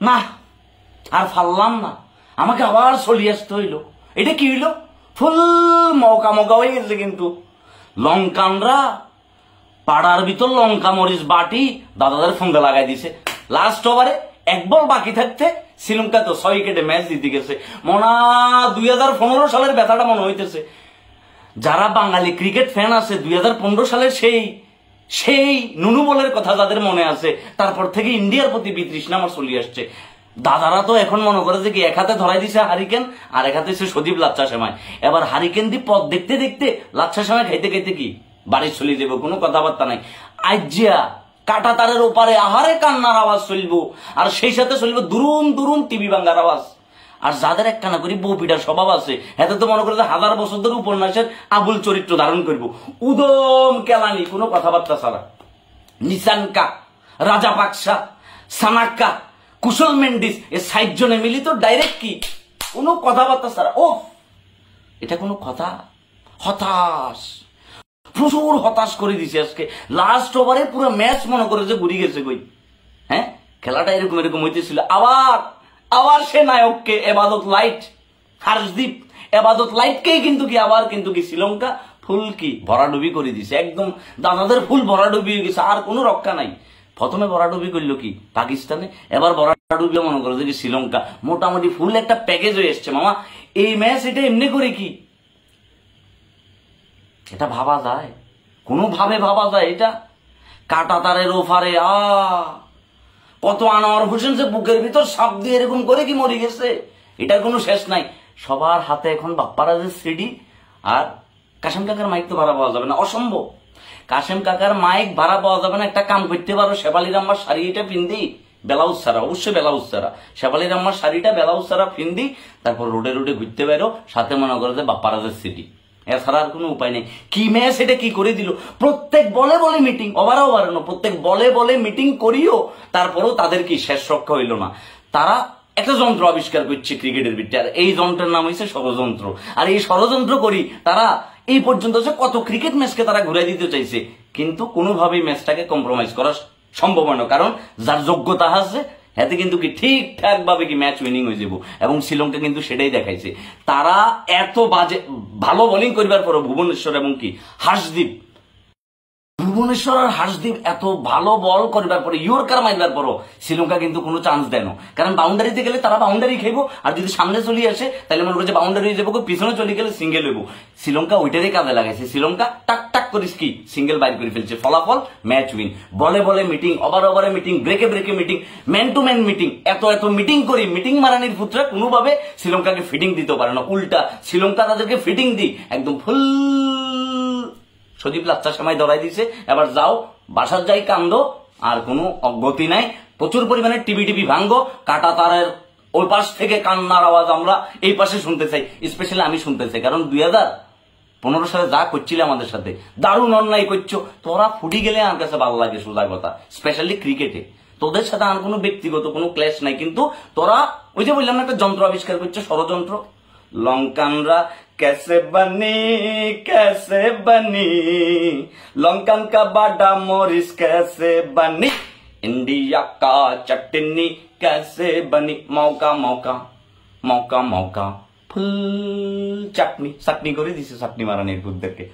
না, আর ফাললাম না। আমাকে আবার চলিয়ে আসতে হইল। এটা কি হইল? ফুল মৌকা মৌকা হয়ে গেছে কিন্তু। লঙ্কানরা, পাড়ার ভিতর লঙ্কা মরিচ বাটি দাদাদের ফোনটা লাগাই দিছে। লাস্ট ওভারে এক বল বাকি থাকতে শ্রীলঙ্কা তো ছয় কেটে ম্যাচ দিতে গেছে। মনা, দুই হাজার পনেরো সালের ব্যথাটা মনে হইতেছে। যারা বাঙালি ক্রিকেট ফ্যান আছে, দুই হাজার পনেরো সালের সেই সেই নুনু বলের কথা যাদের মনে আছে, তারপর থেকে ইন্ডিয়ার প্রতি বিতৃষ্ণা আমার চলে আসছে। দাদারা তো এখন মনে করে যে কি এক হাতে ধরাই দিছে হারিকেন, আর এক হাতে সে সদীপ লাচ্চা সেমাই। এবার হারিকেন দি পথ দেখতে দেখতে লাচ্চা সেমাই খাইতে খাইতে কি? বাড়ি চলে দেবো কোনো কথাবার্তা নাই। আজিয়া কাটা তারের ওপারে আহারে কান্নার আওয়াজ চলবো, আর সেই সাথে চলবে দুরুম দুরুম টিভি বাঙ্গার আওয়াজ। আর যাদের একখানা করি বউ স্বভাব আছে, এতে তো মনে করে হাজার বছর ধরে উপন্যাসের আবুল চরিত্র ধারণ করব। উদম কেলানি, কোনো কথাবার্তা ছাড়া। নিসানকা, রাজা পাকসা সানাক্কা, কুশল মেন্ডিস, এ সাইট জনে মিলি তো ডাইরেক্ট কি? কোনো কথাবার্তা ছাড়া। ও এটা কোনো কথা? হতাশ। প্রচুর হতাশ করে দিছে আজকে। লাস্ট ওভারে পুরো ম্যাচ মনে করে যে ঘুরি গেছে কই? হ্যাঁ? খেলাটা এরকম এরকম হইতেছিল। আবার আবার সে নায়ককে এবাদত লাইট হার্ষদীপ এবাদত লাইটকেই কিন্তু কি, আবার কিন্তু কি শ্রীলঙ্কা ফুল কি ভরাডুবি করে দিছে। একদম দাদাদের ফুল ভরাডুবি হয়ে গেছে, আর কোনো রক্ষা নাই। প্রথমে ভরাডুবি করল কি, পাকিস্তানে, এবার ভরাডুবি মনে করো যে শ্রীলঙ্কা। মোটামুটি ফুল একটা প্যাকেজ হয়ে এসছে, মামা। এই ম্যাচ এটা এমনি করে কি? এটা ভাবা যায়। কোনোভাবে ভাবা যায় এটা। কাটা তারের ওফারে আ কত আনোয়ার হোসেন যে বুকের ভিতর সাপ দিয়ে এরকম করে কি মরে গেছে? এটার কোনো শেষ নাই। সবার হাতে এখন বাপ্পারাজের সিডি, আর কাশেম কাকার মাইক তো ভাড়া পাওয়া যাবে না। অসম্ভব। কাশেম কাকার মাইক ভাড়া পাওয়া যাবে না, একটা কাম করতে পারো। শেফালির আম্মার শাড়ি এটা পিন্দি, বেলাউজ ছাড়া, অবশ্যই বেলাউজ ছাড়া। শেফালির আম্মার শাড়িটা, বেলাউজ ছাড়া পিন্দি, তারপর রোডে রোডে ঘুরতে বেরো, সাথে মনে করো যে বাপ্পারাজের সিডি। এছাড়া আর কোনো উপায় নেই। কি ম্যাচ এটা কি করে দিল? প্রত্যেক বলে বলে মিটিং ওভারও ওভার না প্রত্যেক বলে বলে মিটিং করিও, তারপরেও তাদের কি শেষ রক্ষা হইল না। তারা একটা যন্ত্র আবিষ্কার করছে ক্রিকেটের ভিত্তি আর এই যন্ত্রের নাম হয়েছে ষড়যন্ত্র। আর এই ষড়যন্ত্র করি তারা এই পর্যন্ত যে কত ক্রিকেট ম্যাচকে তারা ঘুরে দিতে চাইছে, কিন্তু কোনোভাবেই ম্যাচটাকে কম্প্রোমাইজ করা সম্ভব হয় না। কারণ যার যোগ্যতা আছে এতে কিন্তু কি ঠিকঠাক ভাবে কি ম্যাচ উইনিং হয়ে যাব। এবং শ্রীলঙ্কা কিন্তু সেটাই দেখাইছে। তারা এত বাজে ভালো বোলিং করবার পরও ভুবনেশ্বর এবং কি হাসদ্বীপ ভুবনেশ্বর আর হাসদ্বীপ এত ভালো বল করবার পরে, ইয়র্কার মারবার পরও শ্রীলঙ্কা কিন্তু কোনো চান্স দেয় না। কারণ বাউন্ডারিতে গেলে তারা বাউন্ডারি খেবো আর যদি সামনে চলে আসে তাহলে মনে করছে বাউন্ডারি যাব পিছনে চলে গেলে সিঙ্গেল হইব। শ্রীলঙ্কা ওইটারই কাজে লাগাইছে। শ্রীলঙ্কা টাক টাক করিস কি সিঙ্গেল বাইর করে ফেলছে। ফলাফল ম্যাচ উইন বলে বলে মিটিং ওভার ওভারে মিটিং ব্রেকে ব্রেকে meeting man to man meeting এত এত মিটিং করি মিটিং মারানির পুত্রা কোনোভাবে শ্রীলঙ্কাকে ফিটিং দিতে পারে না। উল্টা, শ্রীলঙ্কা তাদেরকে ফিটিং দিই একদম ফুল সজীব লাচ্চার সময় ধরাই দিছে। এবার যাও, বাসার যাই কান্দো, আর কোনো অগতি নাই। প্রচুর পরিমাণে টিভি টিভি ভাঙ্গ, কাটা তারের ওই পাশ থেকে কান্নার আওয়াজ আমরা এই পাশে শুনতে চাই স্পেশালি আমি শুনতে চাই, কারণ দুই হাজার পনেরো সালে যা করছিলে আমাদের সাথে, দারুণ অন্যায় করছ। তোরা ফুটি গেলে আমার কাছে ভালো লাগে, সোজা কথা স্পেশালি ক্রিকেটে তোদের সাথে আর কোনো ব্যক্তিগত কোনো ক্লেশ নাই, কিন্তু তোরা ওই যে বললাম না, একটা যন্ত্র আবিষ্কার করছে, ষড়যন্ত্র। লঙ্কানরা कैसे बनी कैसे बनी लंकन का बाडा मोरिस कैसे बनी इंडिया का चटनी कैसे बनी मौका मौका मौका मौका ফুল চাটনি চাটনি করে দিছে চাটনি মারানির বুদ্ধকে